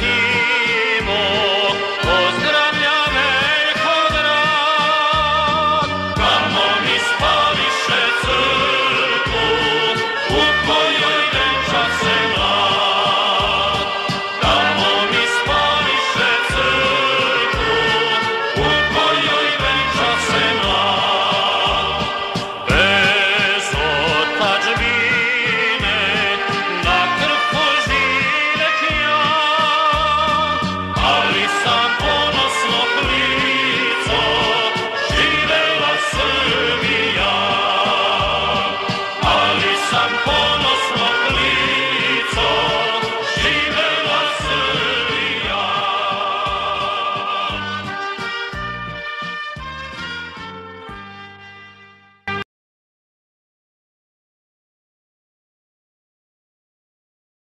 here. some